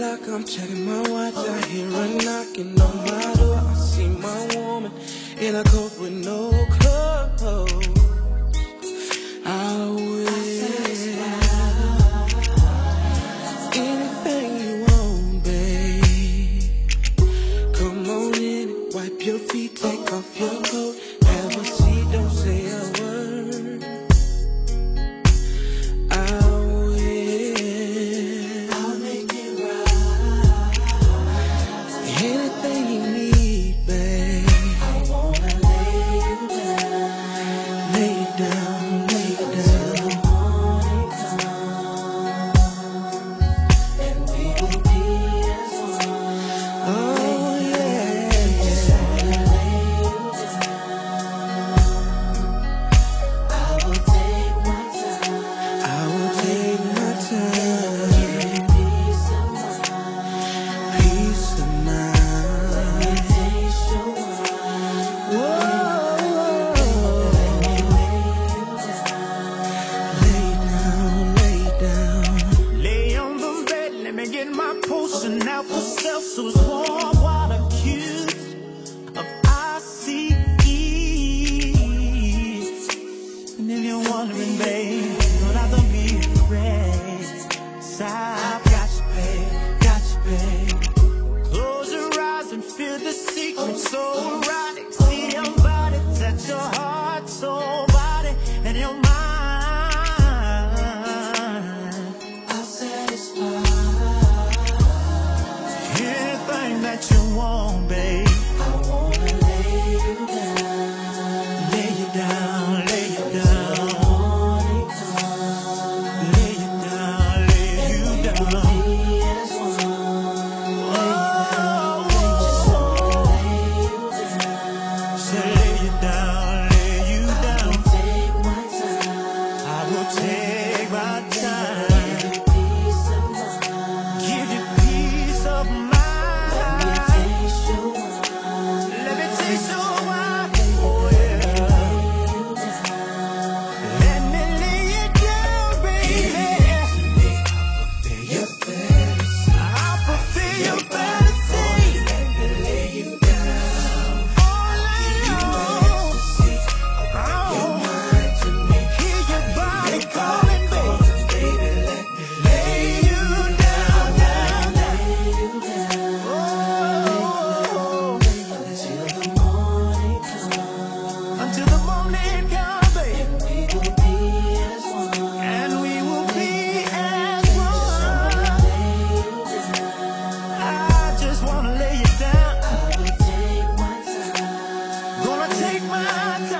o'clock, I'm checking my watch. I hear a knocking on my door. I see my woman in a coat with no clothes. else was warm. that you want, babe. I wanna lay you down. my life.